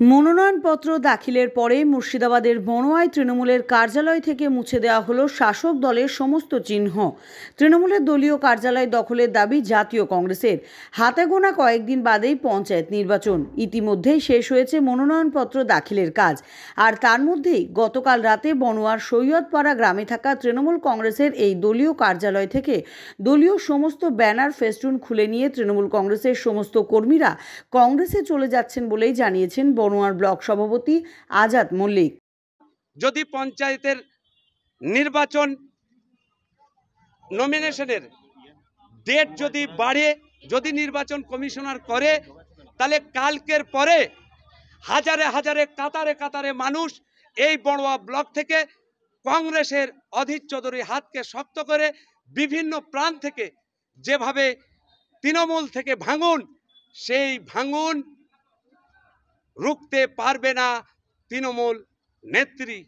মনোনয়নপত্র দাখিলের পরে মুর্শিদাবাদের বড়োয়ায় তৃণমূলের কার্যালয় থেকে মুছে দেওয়া হলো শাসক দলের সমস্ত চিহ্ন। তৃণমূলের দলীয় কার্যালয় দখলের দাবি জাতীয় কংগ্রেসের। হাতে গোনা কয়েকদিন বাদেই পঞ্চায়েত নির্বাচন। ইতিমধ্যেই শেষ হয়েছে মনোনয়নপত্র দাখিলের কাজ। আর তার মধ্যেই গতকাল রাতে বনোয়ার সৈয়দপাড়া গ্রামে থাকা তৃণমূল কংগ্রেসের এই দলীয় কার্যালয় থেকে দলীয় সমস্ত ব্যানার ফেস্টুন খুলে নিয়ে তৃণমূল কংগ্রেসের সমস্ত কর্মীরা কংগ্রেসে চলে যাচ্ছেন বলেই জানিয়েছেন বনোয়ার ব্লক সভাপতি আজাদ মল্লিক। যদি পঞ্চায়েতের নির্বাচন নমিনেশনের ডেট যদি বাড়ে, যদি নির্বাচন কমিশনার করে, তাহলে কালকের পরে হাজারে হাজারে, কাতারে কাতারে মানুষ এই বড়ুয়া ব্লক থেকে কংগ্রেসের অধীর চৌধুরী হাতকে শক্ত করে বিভিন্ন প্রান্ত থেকে যেভাবে তৃণমূল থেকে ভাঙুন, সেই ভাঙুন রুখতে পারবে না তৃণমূল নেত্রী।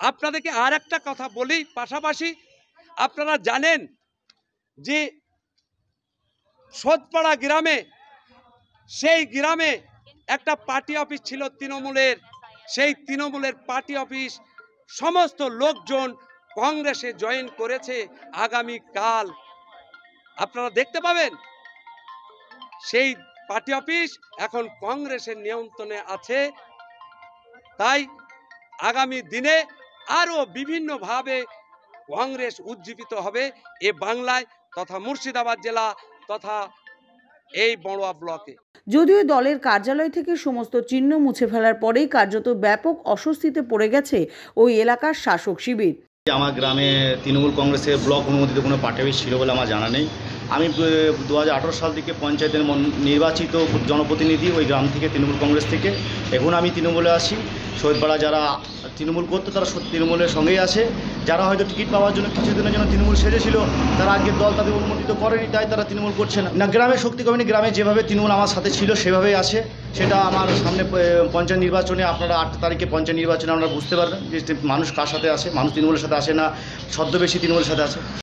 আপনাদেরকে আর একটা কথা বলি, পাশাপাশি আপনারা জানেন যে সোদপাড়া গ্রামে, সেই গ্রামে একটা পার্টি অফিস ছিল তৃণমূলের। সেই তৃণমূলের পার্টি অফিস সমস্ত লোকজন কংগ্রেসে জয়েন করেছে আগামী কাল আপনারা দেখতে পাবেন, সেই পার্টি অফিস এখন কংগ্রেসের নিয়ন্ত্রণে আছে। তাই আগামী দিনে আরও বিভিন্নভাবে কংগ্রেস উজ্জীবিত হবে এ বাংলায় তথা মুর্শিদাবাদ জেলা তথা এই বড়ুয়া ব্লকে। যদিও দলের কার্যালয় থেকে সমস্ত চিহ্ন মুছে ফেলার পরেই কার্যত ব্যাপক অস্বস্তিতে পড়ে গেছে ওই এলাকার শাসক শিবির। আমার গ্রামে তৃণমূল কংগ্রেসের ব্লক অনুমোদিত কোনো পাঠাবি ছিল বলে আমার জানা নেই। আমি দু হাজার আঠেরো সাল থেকে পঞ্চায়েতের নির্বাচিত জনপ্রতিনিধি ওই গ্রাম থেকে তৃণমূল কংগ্রেস থেকে। এখন আমি তৃণমূলে আসি শহীদপাড়া যারা তৃণমূল করতো তারা তৃণমূলের সঙ্গেই আছে। যারা হয়তো টিকিট পাওয়ার জন্য কিছুদিনের জন্য তৃণমূল সেজেছিল, তারা আগের দল তাদের অনুমোদিত করেনি, তাই তারা তৃণমূল করছে না। না, গ্রামে শক্তি কমেনি গ্রামে যেভাবে তৃণমূল আমার সাথে ছিল, সেভাবেই আছে। সেটা আমার সামনে পঞ্চায়েত নির্বাচনে আপনারা আট তারিখে পঞ্চায়েত নির্বাচনে আপনারা বুঝতে পারবেন যে মানুষ কার সাথে আসে মানুষ তৃণমূলের সাথে আসে না, ছদ্মবেশী তৃণমূলের সাথে আছে।